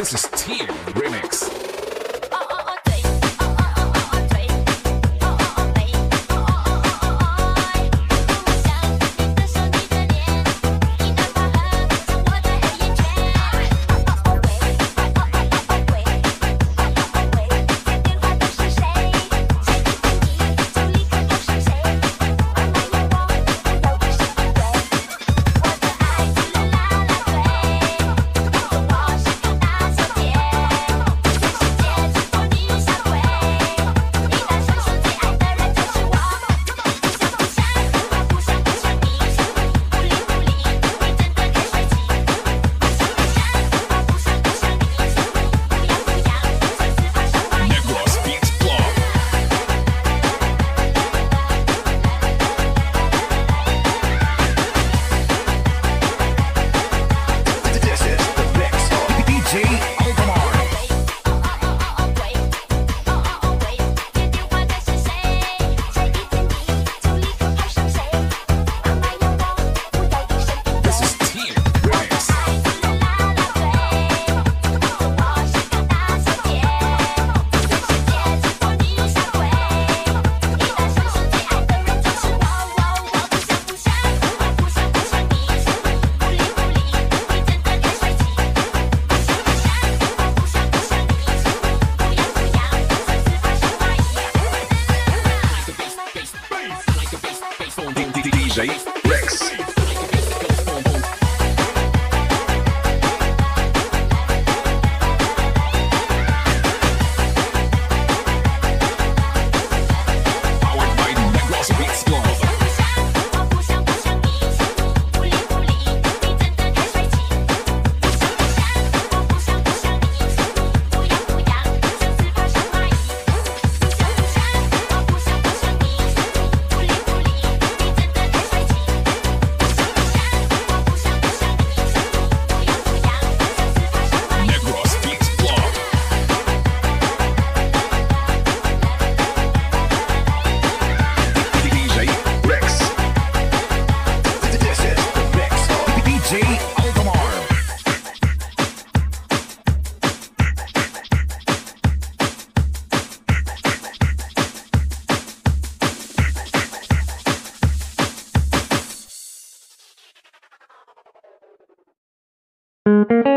This is Team DJ Thank